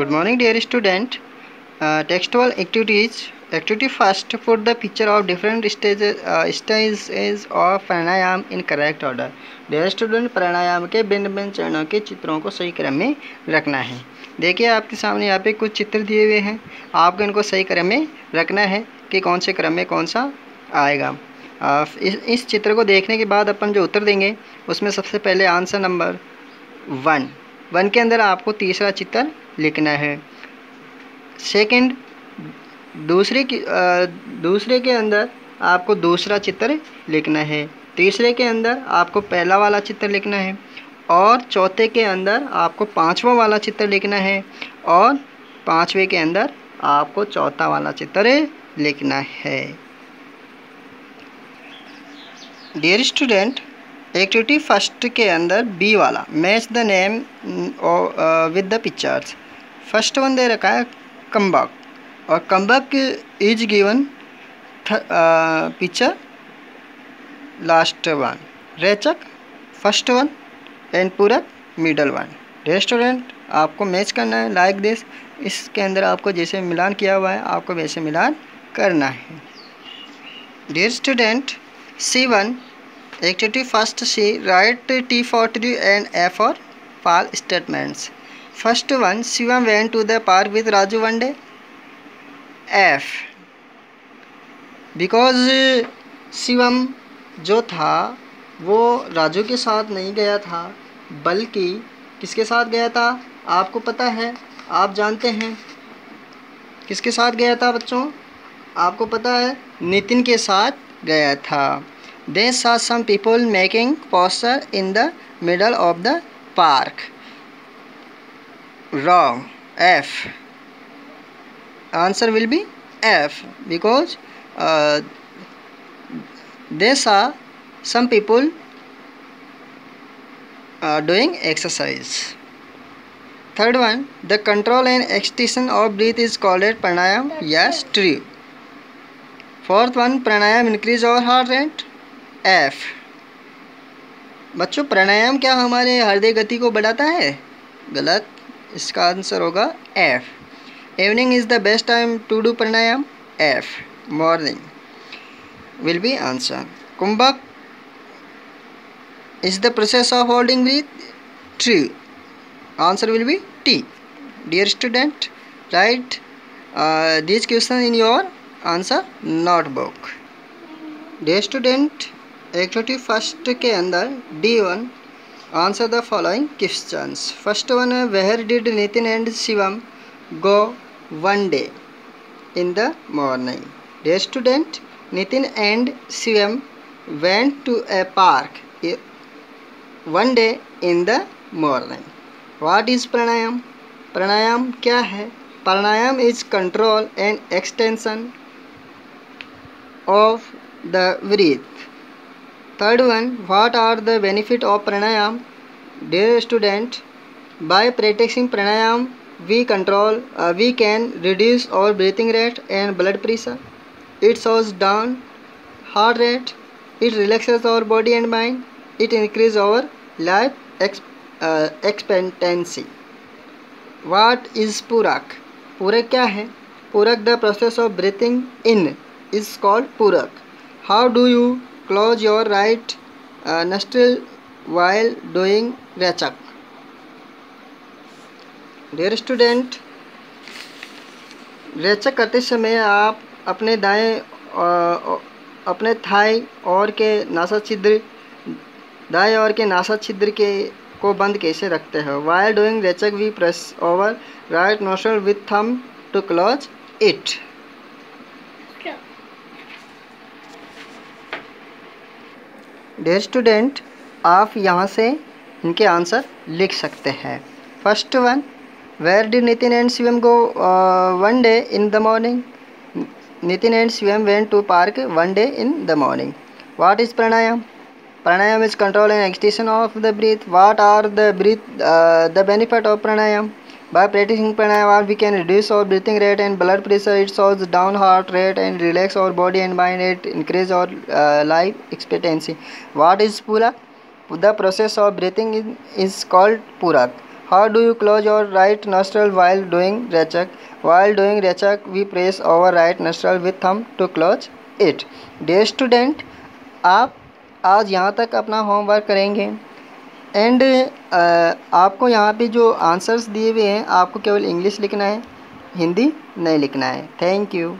Good morning, dear student. Uh, textual activities. Activity first. Put the picture of different stages uh, stages pranayama in correct order. Dear student, प्राणायाम के भिन्न भिन्न चरणों के चित्रों को सही क्रम में रखना है देखिए आपके सामने यहाँ पे कुछ चित्र दिए हुए हैं आपको इनको सही क्रम में रखना है कि कौन से क्रम में कौन सा आएगा इस, इस चित्र को देखने के बाद अपन जो उत्तर देंगे उसमें सबसे पहले आंसर नंबर वन वन के अंदर आपको तीसरा चित्र लिखना है। सेकंड दूसरे की दूसरे के अंदर आपको दूसरा चित्र लिखना है। तीसरे के अंदर आपको पहला वाला चित्र लिखना है और चौथे के अंदर आपको पांचवा वाला चित्र लिखना है और पांचवे के अंदर आपको चौथा वाला चित्र लिखना है। डियर स्टूडेंट एक्टिविटी फ़र्स्ट के अंदर बी वाला match the name with the pictures first one दे रखा है कम्बक। और कम्बक is given picture last one. रेचक, first one and पूरक, मिडल वन। रेस्टोरेंट, आपको मैच करना है, लाइक दिस। इसके अंदर आपको जैसे मिलान किया हुआ है, आपको वैसे मिलान करना है। Dear student C one Activity first C right T for tree and F for fall statements. First one Shivam went to the park with Raju one day F because Shivam जो था, वो राजू के साथ नहीं गया था, बल्कि किसके साथ गया था? आपको पता है, आप जानते हैं। किसके साथ गया था बच्चों? आपको पता है, नितिन के साथ गया था। Then saw some people making poster in the middle of the park Wrong. F. Answer will be F because uh, they saw some people uh, doing exercise. Third one, the control and extension of breath is called pranayam. Yes, true. Fourth one, pranayam increase our heart rate. F बच्चों प्राणायाम क्या हमारे हृदय गति को बढ़ाता है गलत इसका आंसर होगा F evening is the best time to do pranayama F morning will be answer kumbhak is the process of holding breath true answer will be T dear student write this question in your answer notebook dear student activity first के अंदर D one answer the following question first one है where did Nitin and Shivam go one day in the morning day student Nitin and Shivam went to a park one day in the morning what is pranayama pranayama क्या है pranayama is control and extension of the breath Third one what are the benefit of pranayama dear student by practising pranayama we control we can reduce our breathing rate and blood pressure it सॉज down heart rate it relaxes our body and mind it increase our life expectancy what is purak purak क्या है? Purak the process of breathing in is called purak how do you close your right uh, nostril while doing rechak student रेचक करते समय आप अपने दाएँ अपने Thai और के नासा छिद्र दाएँ और के नासा छिद्र के को बंद कैसे रखते हो while doing rechak we press over right nostril with thumb to close it dear student आप यहाँ से इनके आंसर लिख सकते हैं। First one where do Nitin and Shivam go one day in the morning Nitin and Shivam went to park one day in the morning what is pranayama pranayama is control and extension of the breath what are the breath the benefit of pranayama By practicing pranayama, we can reduce our breathing rate and blood pressure. It slows down heart rate and relax our body and mind. It increase our uh, life expectancy. What is purak? The process of breathing is called purak. How do you close your right nostril while doing rechak? While doing rechak, we press our right nostril with thumb to close it. Dear student, आप आज यहाँ तक अपना homework करेंगे and uh, आपको यहाँ पे जो आंसर्स दिए हुए हैं आपको केवल इंग्लिश लिखना है हिंदी नहीं लिखना है। Thank you